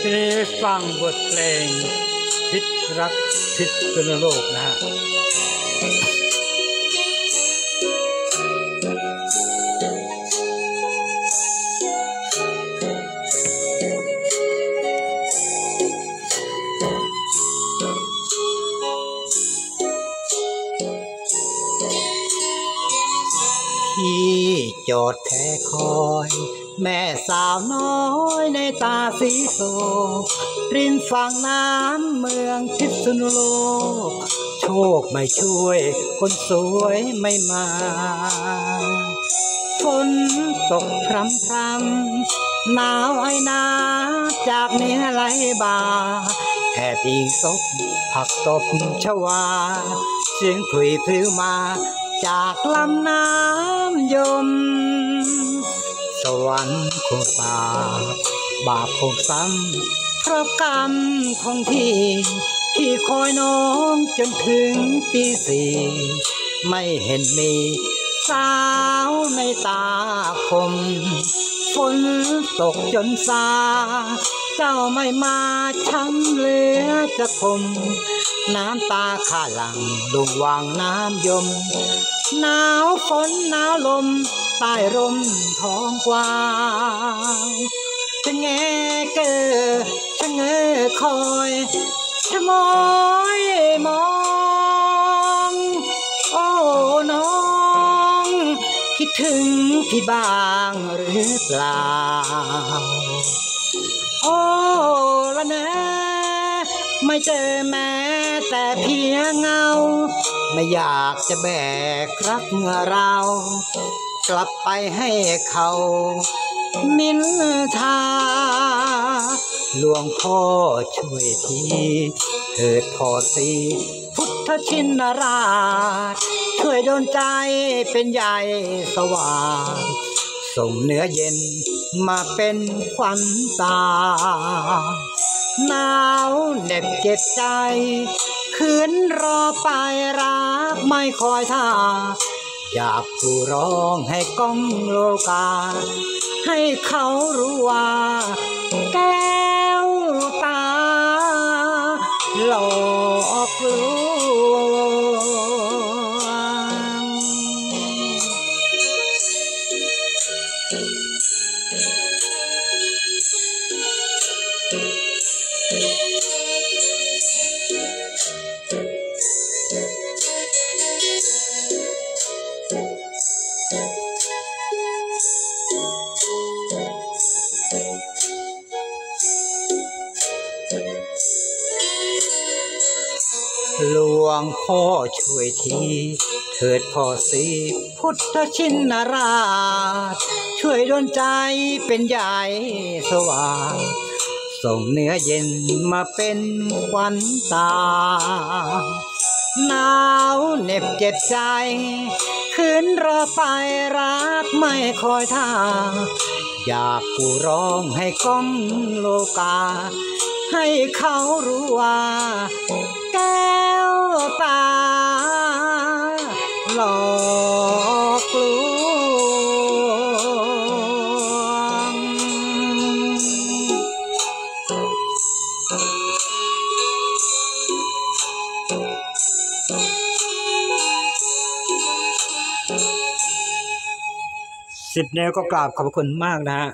ทีนี้ฟังบทเพลงพิษรักพิษสนโลกนะฮะ ที่โจดแพ้คอย แม่สาวน้อยในตาสีโศกริมฝั่งน้ำเมืองพิษณุโลก โชคไม่ช่วย คนสวยไม่มาฝนตกพรำพรำหนาวไอ้นาจากเนี้ไหลบ่าแผ่ปีศพผักตบชวา เสียงถุยพลิ้วมา จากลำน้ำยม สวรรค์คงตาบาปคงซ้ำเพราะกรรมของพี่พี่คอยน้องจนถึงปีสี่ไม่เห็นมีสาวในตาคมฝนตกจนสาเจ้าไม่มาช้ำเหลือจะคม น้ำตาข้าหลังลงวางน้ำยม หนาวฝนหนาวลมใต้ร่มท้องกว้างชะแงเกอชะเงอคอยชะมอยมอง โอ้น้อง คิดถึงพี่บ้างหรือเปล่า โอ้ละเนะ ไม่เจอแม้แต่เพียงเงา ไม่อยากจะแบกรักเรา กลับไปให้เขา นินทาหลวงพ่อช่วยทีเถิดพ่อสีพุทธชินราช ช่วยโดนใจเป็นใหญ่สว่าง ส่งเนื้อเย็นมาเป็นขวัญตา หนาวเหน็บเจ็บใจ คืนรอไปรักไม่คอยท่า อยากผู้ร้องให้ก้องโลกา ให้เขารู้ว่าแก้วตาหลอกลวง หลวงพ่อช่วยที เถิดพ่อสีพุทธชินราช ช่วยดลใจเป็นใหญ่สว่าง ส่งเนื้อเย็นมาเป็นขวัญตา หนาวเหน็บเจ็บใจคืนรอไปรักไม่คอยท่า อยากกูร้องให้ก้องโลกา ให้เขารู้ว่า แก้วตาหลอ สิบแนวก็กราบขอบคุณมากนะฮะ